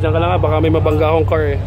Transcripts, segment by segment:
diyan ka lang ha, baka may mabangga akong car eh.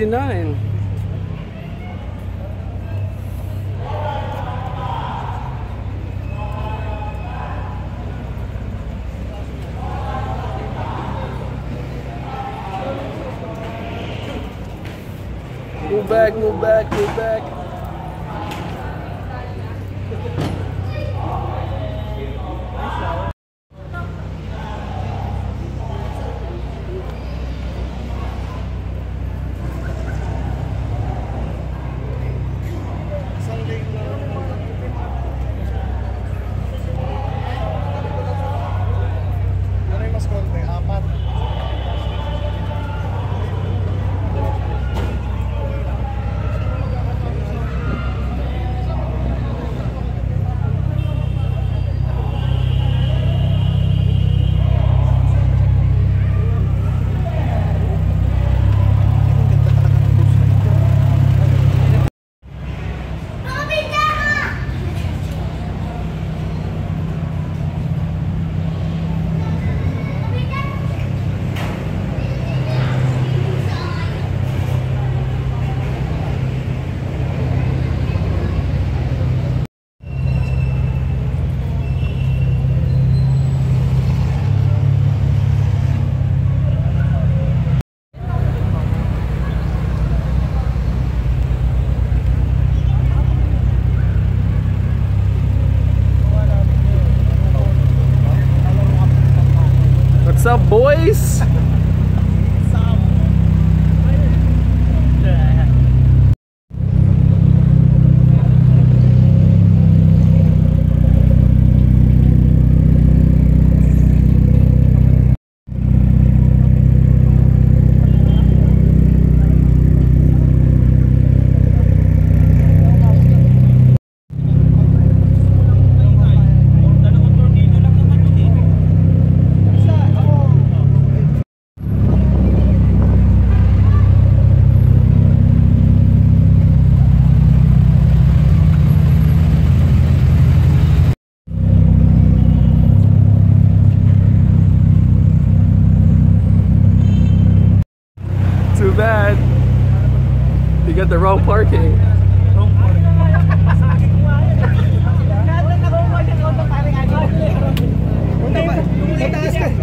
39. Move back, move back, move back. Got the wrong parking. Mataas ka.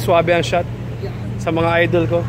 Swabe ang shot sa mga idol ko.